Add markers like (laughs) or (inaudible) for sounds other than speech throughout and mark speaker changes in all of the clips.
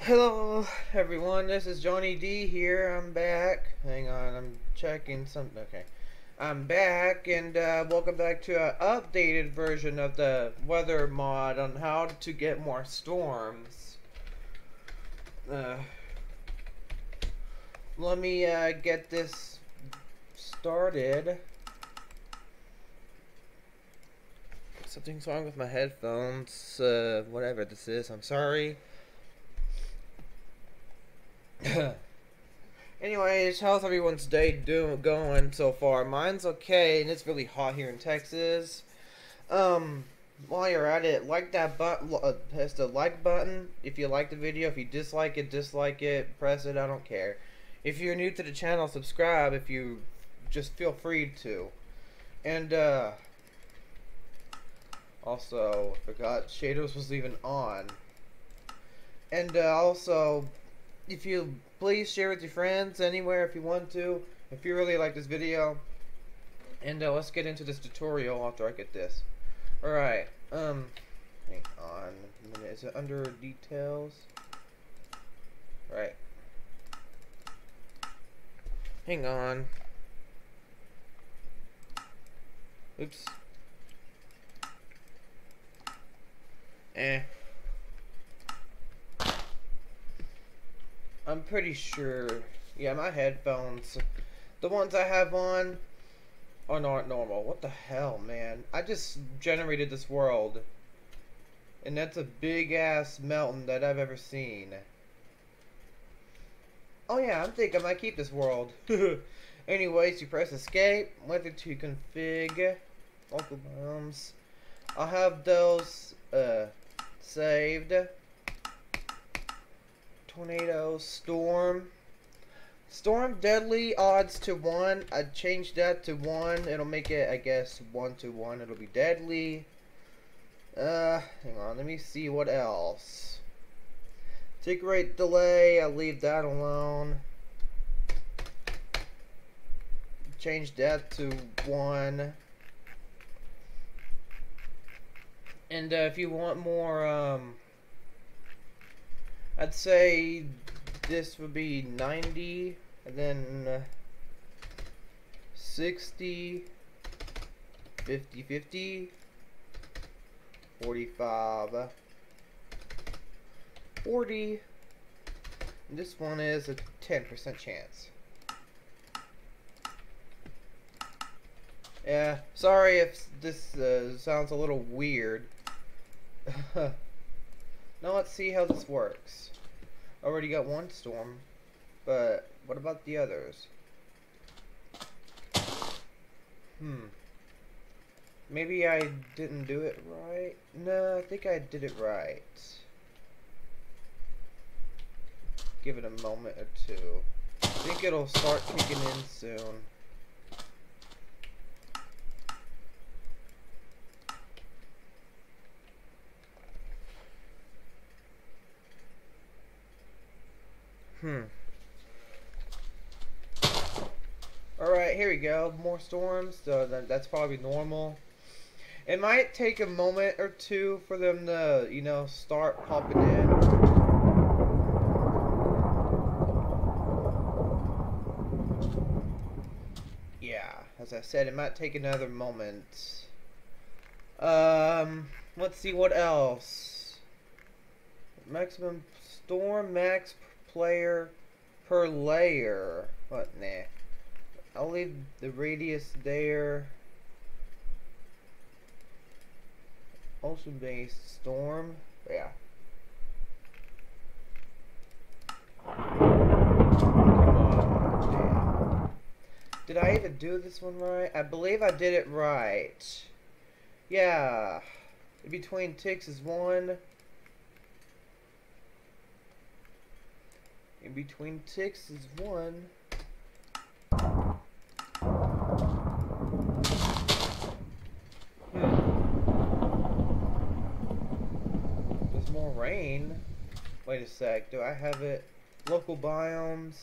Speaker 1: Hello everyone, this is Johnny D here. I'm back. Hang on, I'm checking something. Okay. I'm back and uh, welcome back to an updated version of the weather mod on how to get more storms. Uh, let me uh, get this started. Something's wrong with my headphones. Uh, whatever this is, I'm sorry. (coughs) Anyways, how's everyone's day doing going so far? Mine's okay, and it's really hot here in Texas. Um, while you're at it, like that button, uh, press the like button if you like the video. If you dislike it, dislike it, press it. I don't care. If you're new to the channel, subscribe. If you just feel free to. And uh, also forgot Shadows was even on. And uh, also if you please share with your friends anywhere if you want to, if you really like this video. And uh, let's get into this tutorial after I get this. Alright, um, hang on a minute. Is it under details? Right. Hang on. Oops. Eh. I'm pretty sure. Yeah, my headphones, the ones I have on, are not normal. What the hell, man? I just generated this world. And that's a big ass mountain that I've ever seen. Oh yeah, I'm thinking I might keep this world. (laughs) Anyways, you press escape, Weather2 config local biomes. I'll have those uh, saved tornado, storm. Storm deadly odds to one. I changed that to one. It'll make it, I guess, one to one. It'll be deadly. Uh, hang on. Let me see what else. Tick rate delay. I'll leave that alone. Change that to one. And uh, if you want more, um, I'd say this would be 90 and then uh, 60 50 50 45 40 and this one is a 10% chance yeah sorry if this uh, sounds a little weird (laughs) now let's see how this works. Already got one storm, but what about the others? Hmm. Maybe I didn't do it right? No, I think I did it right. Give it a moment or two. I think it'll start kicking in soon. Hmm. Alright, here we go. More storms. So that, that's probably normal. It might take a moment or two for them to, you know, start popping in. Yeah, as I said, it might take another moment. Um, let's see what else. Maximum storm max player per layer. What, nah. I'll leave the radius there. Ocean based storm. Yeah. Did I even do this one right? I believe I did it right. Yeah. In between ticks is one. in between ticks is one. Hmm. There's more rain. Wait a sec, do I have it? Local biomes.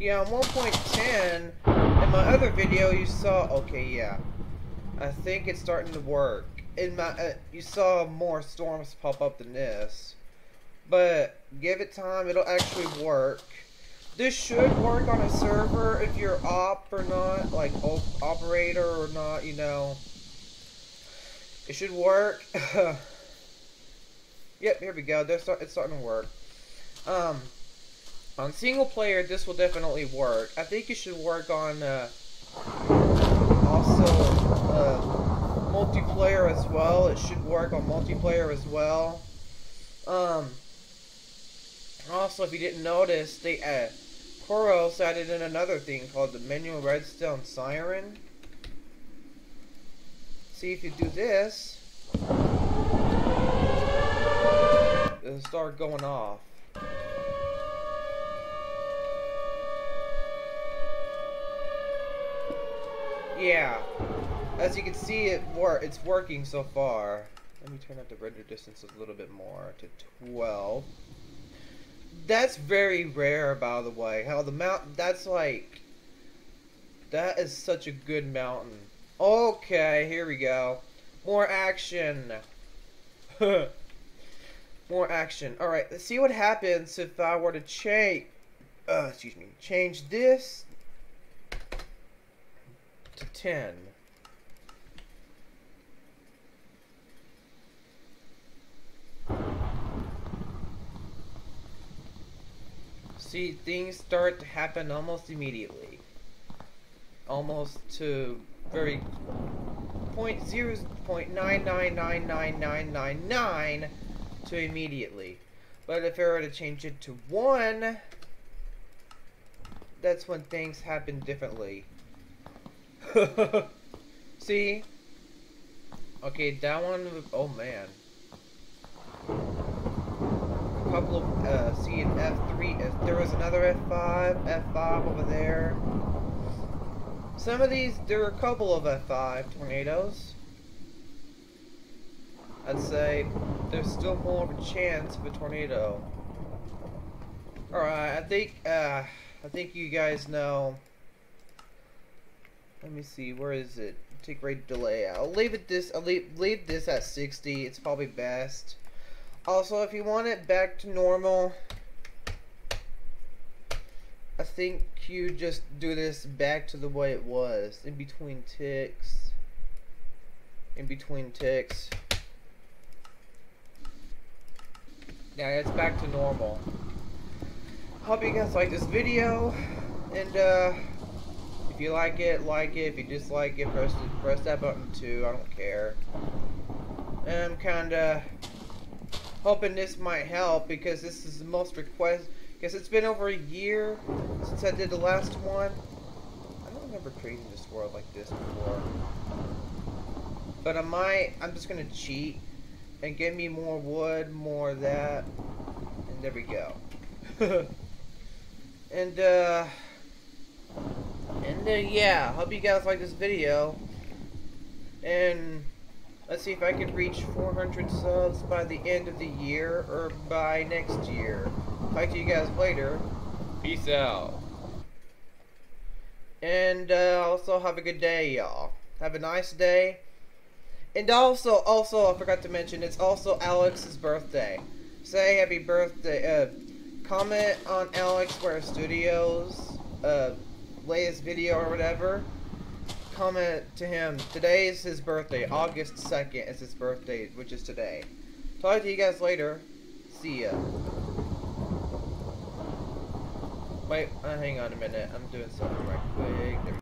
Speaker 1: Yeah, on 1.10, in my other video, you saw. Okay, yeah. I think it's starting to work. In my, uh, you saw more storms pop up than this, but give it time; it'll actually work. This should work on a server if you're op or not, like op operator or not. You know, it should work. (laughs) yep, here we go. Start, it's starting to work. Um, on single player, this will definitely work. I think it should work on uh, also uh, multiplayer as well. It should work on multiplayer as well. Um, also, if you didn't notice, they uh, Koros added in another thing called the manual redstone siren. See if you do this, it'll start going off. Yeah, as you can see, it wor it's working so far. Let me turn up the render distance a little bit more to 12. That's very rare, by the way. How the mount, that's like, that is such a good mountain. Okay, here we go. More action. (laughs) More action. Alright, let's see what happens if I were to change, uh, excuse me, change this to 10. See, things start to happen almost immediately. Almost to very point zero point nine nine nine nine nine nine nine to immediately. But if I were to change it to one, that's when things happen differently. (laughs) See? Okay, that one, oh man A couple of, uh, see an F3, If there was another F5, F5 over there. Some of these, there are a couple of F5 tornadoes. I'd say there's still more of a chance of a tornado. Alright, I think, uh, I think you guys know. Let me see, where is it? Take rate delay. I'll leave it this, I'll leave, leave this at 60. It's probably best. Also, if you want it back to normal, I think you just do this back to the way it was. In between ticks. In between ticks. Yeah, it's back to normal. Hope you guys like this video. And, uh, if you like it, like it. If you dislike it, press, press that button too. I don't care. And I'm kinda hoping this might help because this is the most request. Because it's been over a year since I did the last one. I don't remember creating this world like this before. But I might, I'm just to cheat and get me more wood, more of that. And there we go. (laughs) and, uh, and, uh, yeah, hope you guys like this video. And Let's see if I can reach 400 subs by the end of the year or by next year. Talk to you guys later. Peace out. And uh, also have a good day, y'all. Have a nice day. And also, also, I forgot to mention, it's also Alex's birthday. Say happy birthday. Uh, comment on AlexWare Studios' uh, latest video or whatever comment to him. Today is his birthday. August 2nd is his birthday, which is today. Talk to you guys later. See ya. Wait, uh, hang on a minute. I'm doing something right quick.